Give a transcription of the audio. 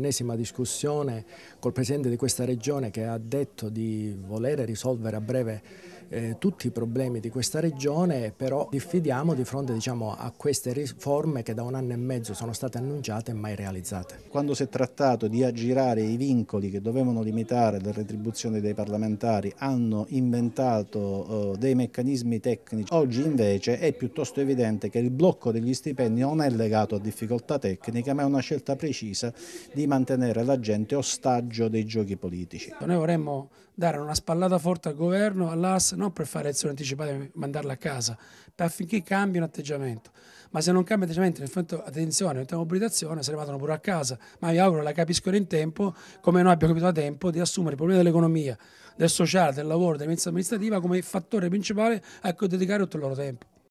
un'ennesima discussione col Presidente di questa regione che ha detto di volere risolvere a breve eh, tutti i problemi di questa regione, però diffidiamo di fronte diciamo, a queste riforme che da un anno e mezzo sono state annunciate e mai realizzate. Quando si è trattato di aggirare i vincoli che dovevano limitare le retribuzioni dei parlamentari hanno inventato eh, dei meccanismi tecnici, oggi invece è piuttosto evidente che il blocco degli stipendi non è legato a difficoltà tecniche ma è una scelta precisa di mantenere la gente ostaggio dei giochi politici. Noi vorremmo dare una spallata forte al governo, all'AS, non per fare elezioni anticipate e mandarla a casa, affinché cambi un atteggiamento. Ma se non cambia atteggiamento, nel fronte attenzione, nel mobilitazione, se ne vadano pure a casa. Ma vi auguro la capiscono in tempo, come noi abbiamo capito da tempo, di assumere i problemi dell'economia, del sociale, del lavoro, dell'amministrativa come fattore principale a cui dedicare tutto il loro tempo.